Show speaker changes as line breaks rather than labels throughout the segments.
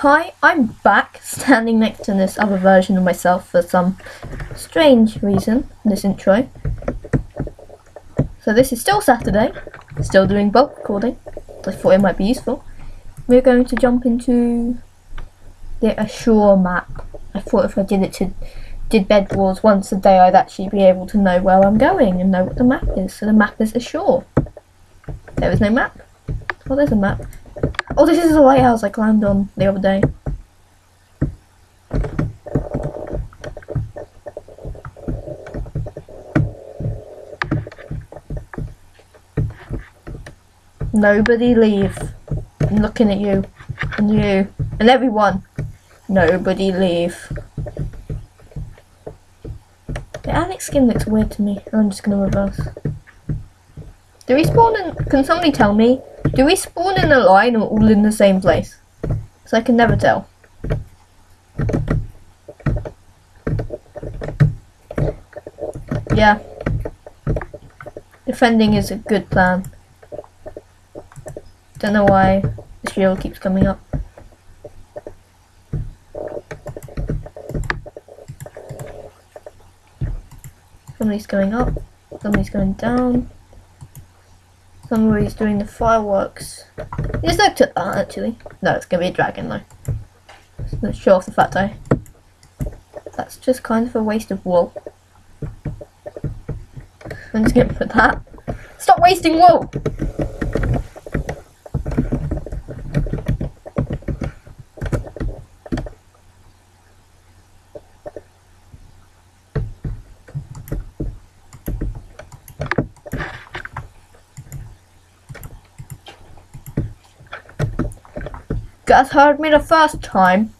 Hi, I'm back, standing next to this other version of myself for some strange reason in this intro. So this is still Saturday, still doing bulk recording. I thought it might be useful. We're going to jump into the Ashore map. I thought if I did it to did bed wars once a day, I'd actually be able to know where I'm going and know what the map is. So the map is Ashore. There is no map. Well there's a map. Oh, this is the lighthouse I climbed on the other day. Nobody leave. I'm looking at you. And you. And everyone. Nobody leave. The Alex skin looks weird to me. I'm just gonna reverse. Do we spawn. Can somebody tell me? Do we spawn in a line or all in the same place? Because I can never tell. Yeah. Defending is a good plan. Don't know why the shield keeps coming up. Somebody's going up, somebody's going down. Somebody's doing the fireworks. Just looked at that uh, actually. No, it's gonna be a dragon though. Let's show off the fat eye. That's just kind of a waste of wool. I'm just gonna put that. Stop wasting wool! Guys heard me the first time.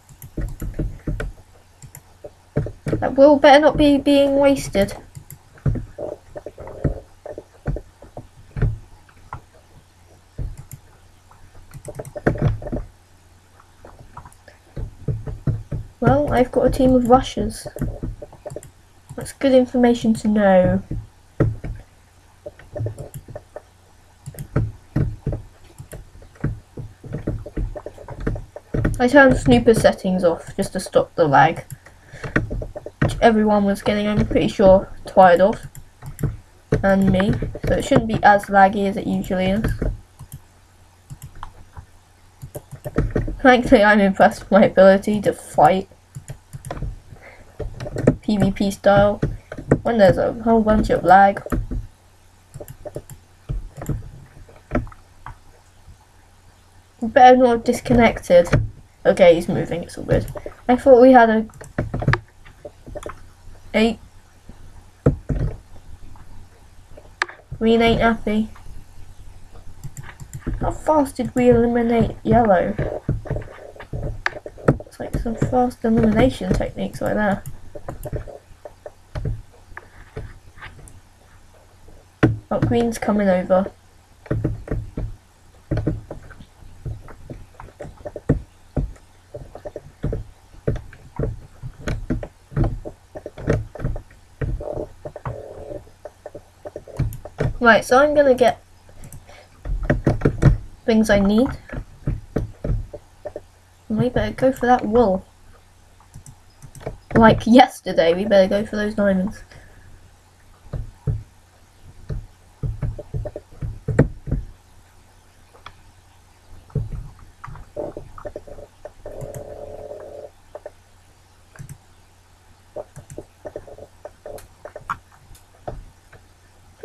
That will better not be being wasted. Well, I've got a team of rushers. That's good information to know. I turned snooper settings off just to stop the lag. Which everyone was getting, I'm pretty sure, tired of. And me. So it shouldn't be as laggy as it usually is. Frankly, I'm impressed with my ability to fight. PvP style. When there's a whole bunch of lag. Better not have disconnected. Okay, he's moving, it's all good. I thought we had a... Eight. Green ain't happy. How fast did we eliminate yellow? It's like some fast elimination techniques like that. Oh, green's coming over. Right, so I'm gonna get things I need. We better go for that wool. Like yesterday, we better go for those diamonds.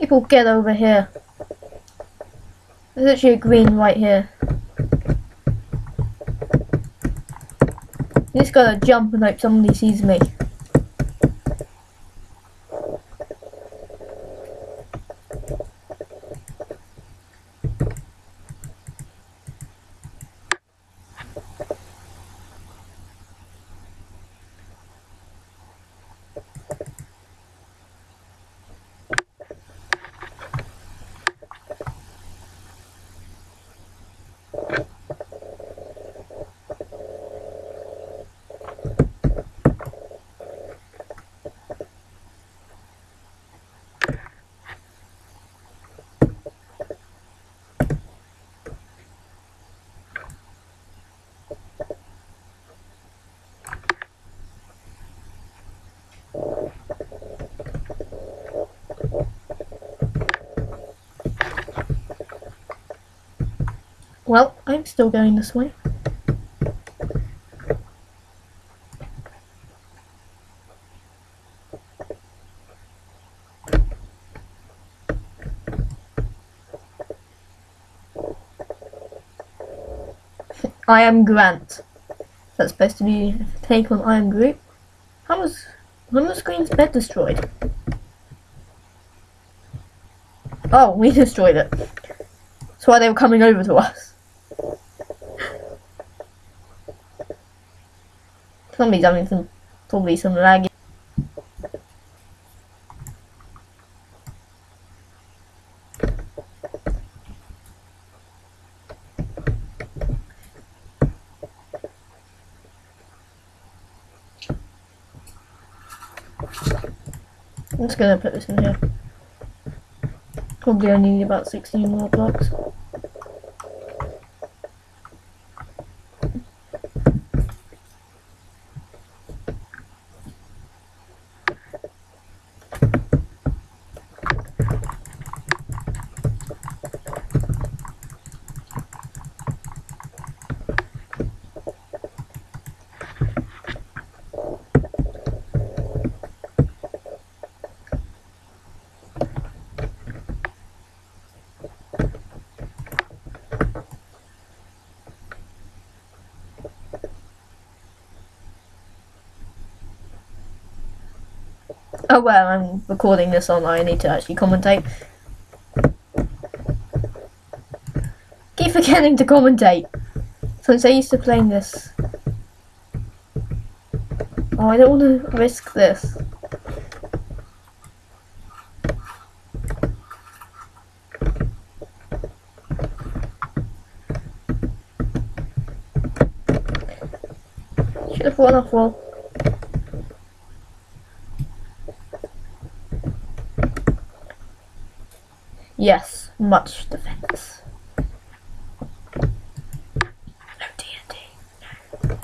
People get over here. There's actually a green right here. You just gotta jump and hope somebody sees me. Well, I'm still going this way. I am Grant. That's supposed to be a take on I am. How was when was Green's bed destroyed? Oh, we destroyed it. That's why they were coming over to us. Somebody's having some probably some lag. I'm just gonna put this in here. Probably only need about 16 more blocks. Oh well, I'm recording this on. I need to actually commentate. Keep forgetting to commentate. Since I used to playing this. Oh, I don't want to risk this. Should have fallen off wall. Yes, much defense. No. No.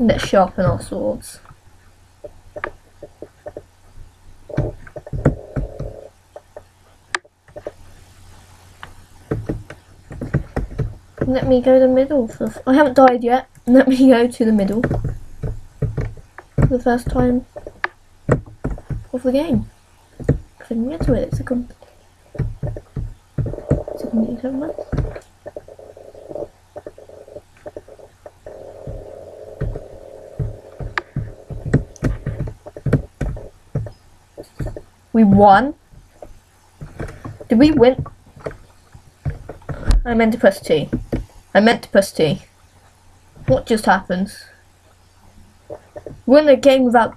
Let's sharpen our swords. Let me go to the middle. The I haven't died yet. Let me go to the middle. For the first time of the game to it. It's a it's a We won. Did we win? I meant to press T. I meant to press T. What just happens? Win the game without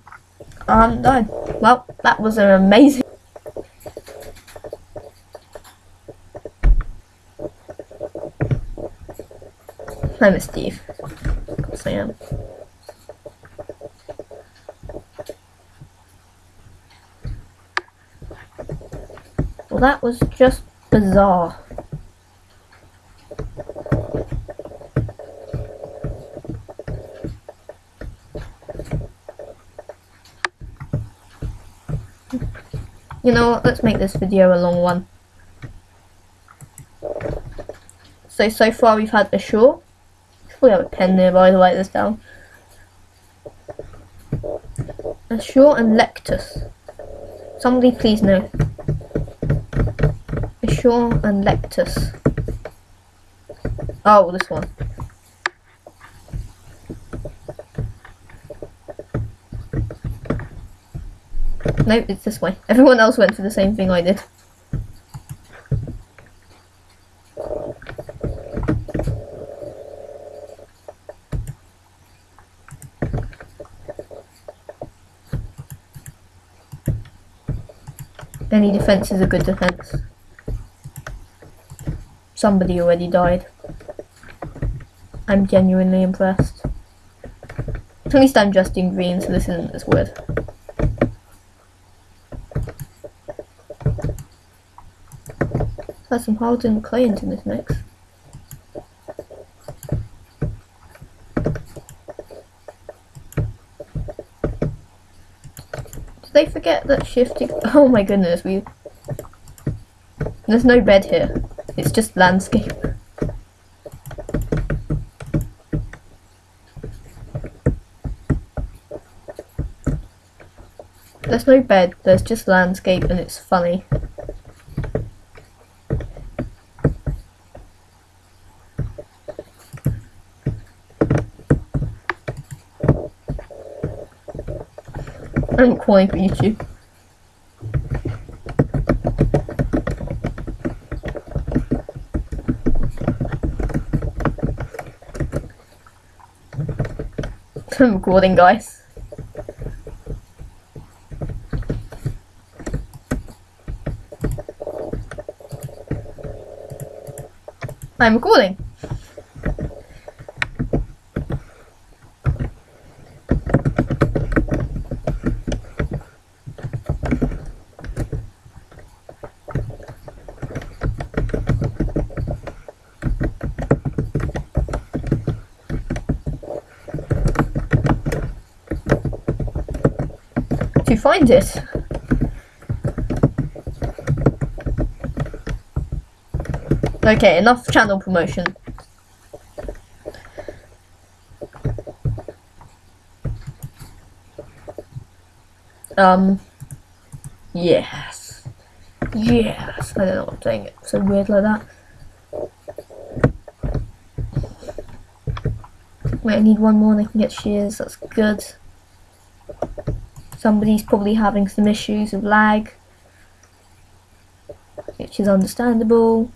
um dying. Well, that was an amazing I'm a Steve. Of course I am. Well, that was just bizarre. You know what, let's make this video a long one. So, so far we've had Ashore, we have a pen nearby to write this down. Ashore and Lectus. Somebody please know. Ashore and Lectus. Oh, this one. Nope, it's this way. Everyone else went for the same thing I did. Any defense is a good defense. Somebody already died. I'm genuinely impressed. At least I'm just in green, so this isn't as weird. There's some hardened clay into this mix. they forget that shifting? Oh my goodness, we. There's no bed here. It's just landscape. There's no bed, there's just landscape and it's funny. I'm calling for YouTube. I'm recording, guys. I'm recording. Find it. Okay, enough channel promotion. Um, yes. Yes. I don't know what I'm saying. It's so weird like that. Wait, I need one more and I can get shears. That's good. Somebody's probably having some issues with lag. Which is understandable.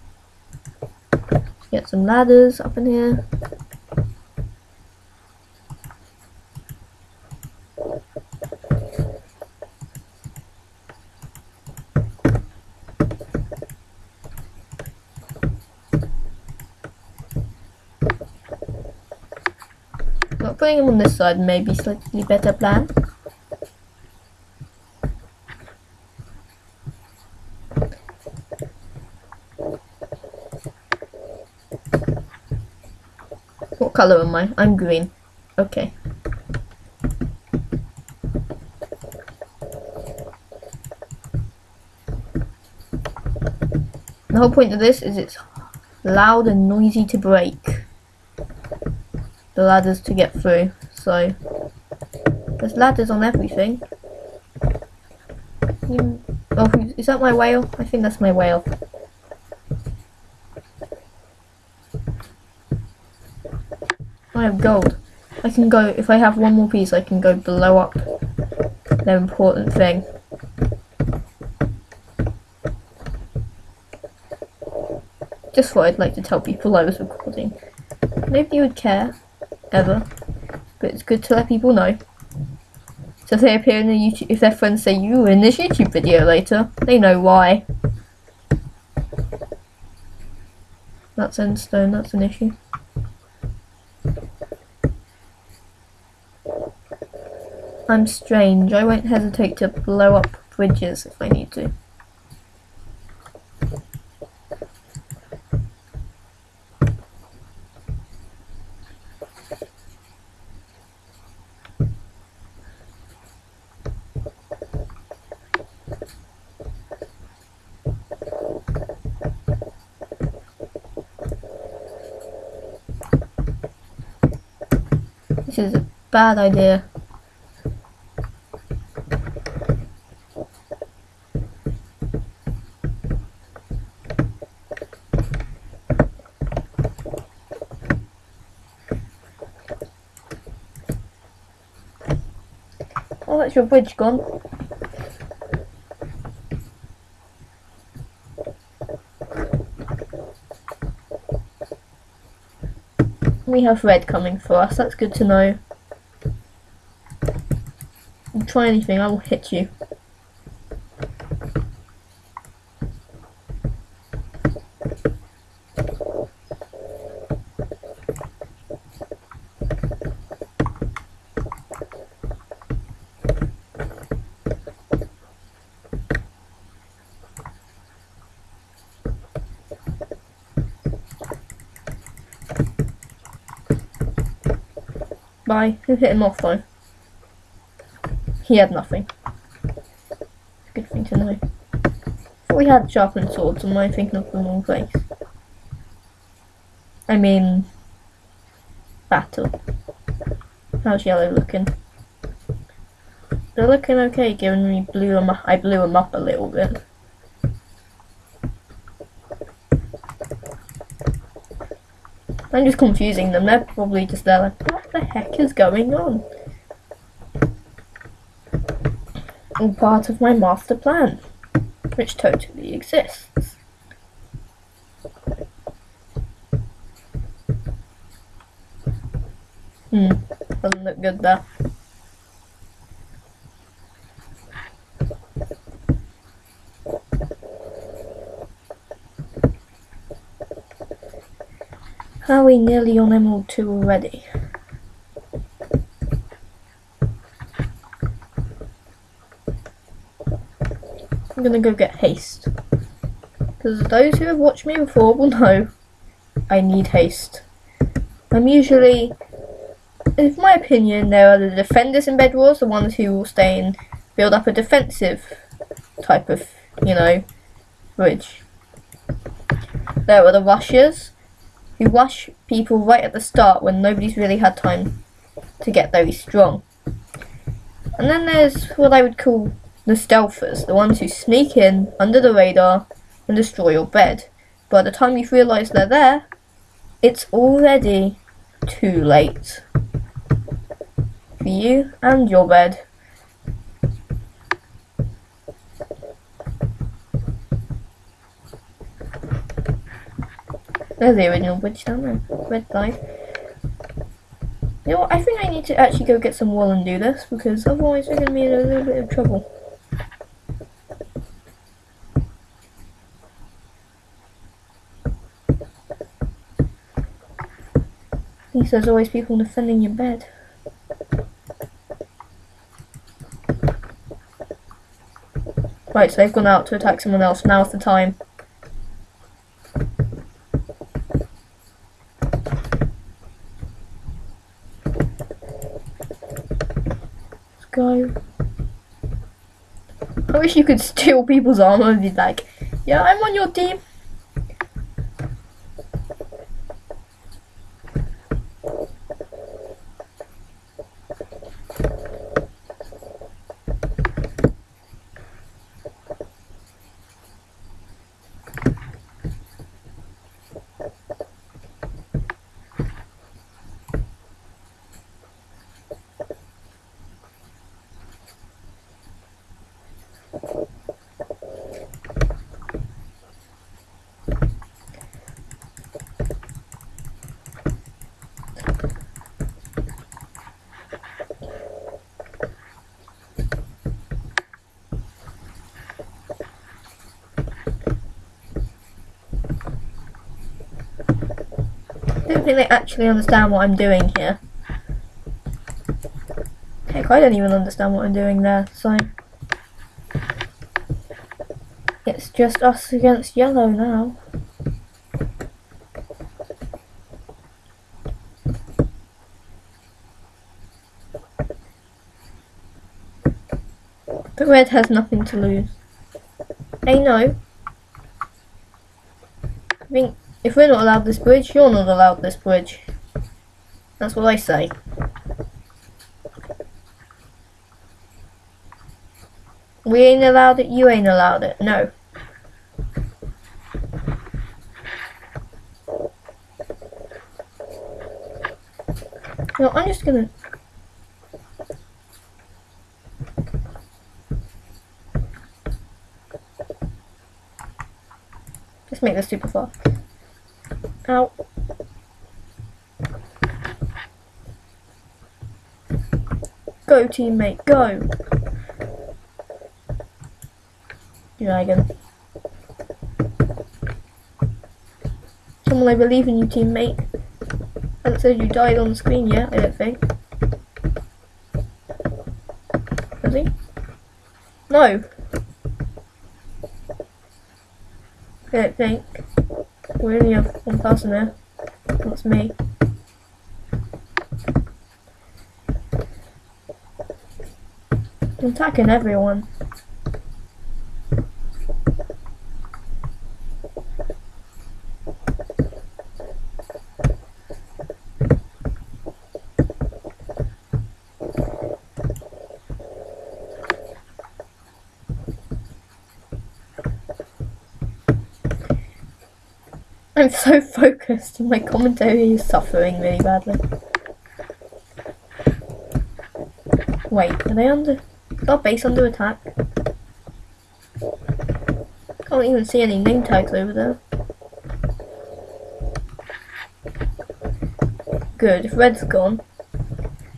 Get some ladders up in here. Not putting them on this side may be slightly better plan. Color am I? I'm green. Okay. The whole point of this is it's loud and noisy to break the ladders to get through. So there's ladders on everything. Oh, is that my whale? I think that's my whale. Have gold. I can go, if I have one more piece, I can go blow up the important thing. Just thought I'd like to tell people I was recording. Nobody would care, ever. But it's good to let people know. So if they appear in the YouTube, if their friends say you were in this YouTube video later, they know why. That's endstone, that's an issue. I'm strange. I won't hesitate to blow up bridges if I need to. This is a bad idea. Your bridge gone. We have red coming for us, that's good to know. Try anything, I will hit you. Bye. Who hit him off though? He had nothing. Good thing to know. Thought we had sharpened swords, am I thinking of the wrong place? I mean, battle. How's yellow looking? They're looking okay, given me blew them. Up, I blew them up a little bit. I'm just confusing them. They're probably just there like, the heck is going on? All part of my master plan, which totally exists. Hmm, doesn't look good there. Are we nearly on Emerald 2 already? Gonna go get haste. Because those who have watched me before will know I need haste. I'm usually, in my opinion, there are the defenders in Bed Wars, the ones who will stay and build up a defensive type of, you know, bridge. There are the rushers, who rush people right at the start when nobody's really had time to get very strong. And then there's what I would call the stealthers, the ones who sneak in under the radar and destroy your bed. By the time you've realised they're there, it's already too late for you and your bed. There's the original bridge down there. Red guy. You know what, I think I need to actually go get some wool and do this, because otherwise we're going to be in a little bit of trouble. Least there's always people defending your bed. Right, so they've gone out to attack someone else. Now's the time. Let's go. I wish you could steal people's armor and be like, yeah, I'm on your team. Think they actually understand what I'm doing here. Heck, I don't even understand what I'm doing there, so... It's just us against yellow now. But red has nothing to lose. Hey, know. I think if we're not allowed this bridge, you're not allowed this bridge. That's what I say. We ain't allowed it, you ain't allowed it. No. No, I'm just gonna... Just make this super far. Ow. Go teammate, go! Dragon. Come on, I believe in you teammate. Hasn't said you died on the screen yet, I don't think. Has he? No! I don't think. We only have one person there. That's me. I'm attacking everyone. I'm so focused and my commentary is suffering really badly. Wait, are they under... Is our base under attack? Can't even see any name tags over there. Good, if red's gone,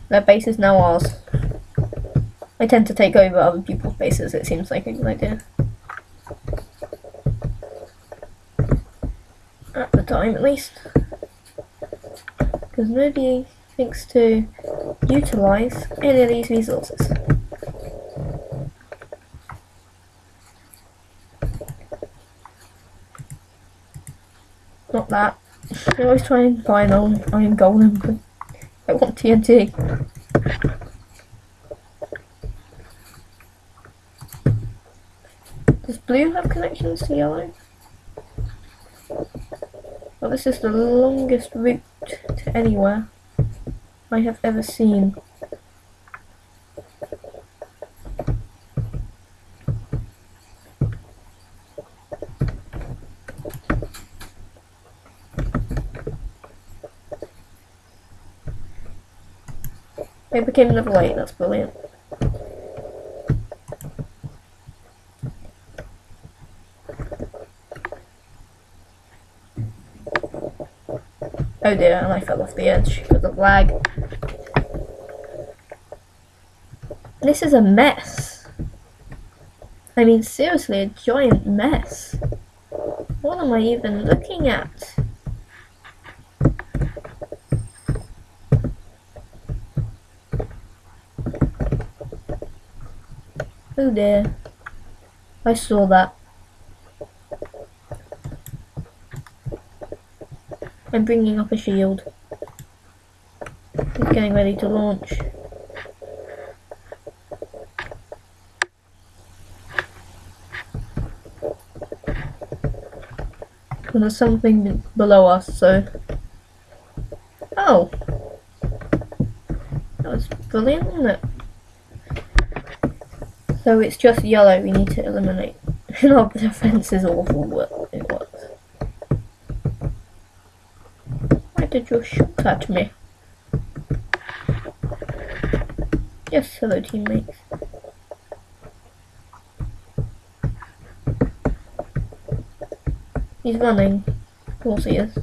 their base is now ours. I tend to take over other people's bases, it seems like a good idea. At the time, at least. Because nobody thinks to utilise any of these resources. Not that. I always try and buy an iron, iron golem, but I want TNT. Does blue have connections to yellow? Well, this is the longest route to anywhere I have ever seen. I became level 8, that's brilliant. Oh dear, and I fell off the edge because of lag. This is a mess. I mean, seriously, a giant mess. What am I even looking at? Oh dear. I saw that. I'm bringing up a shield. He's getting ready to launch. And there's something below us, so... Oh! That was brilliant, wasn't it? So it's just yellow we need to eliminate. Our defense is awful, but did you shoot at me? Yes, hello teammates. He's running. Of course he is.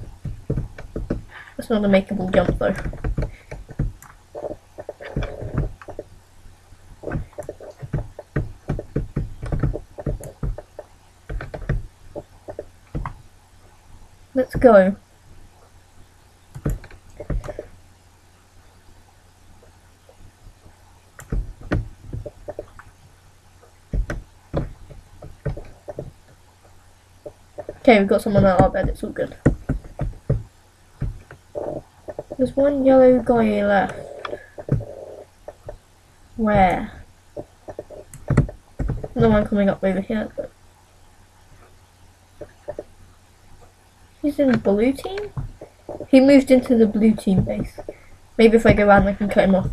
That's not a makeable jump though. Let's go. Okay, we've got someone at our bed, it's all good. There's one yellow guy left. Where? No one coming up over here, but He's in the blue team? He moved into the blue team base. Maybe if I go around I can cut him off.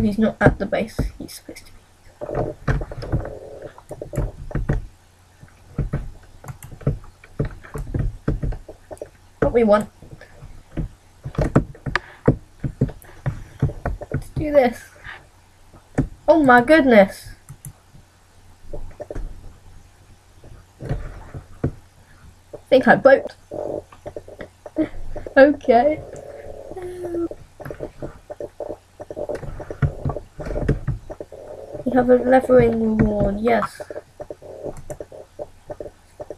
He's not at the base he's supposed to be. What we want. Let's do this. Oh my goodness. think I boat. okay. You have a levering reward, yes.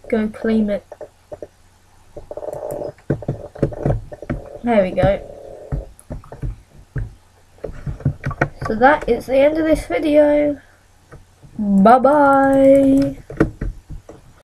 Go claim it. There we go. So that is the end of this video. Bye bye.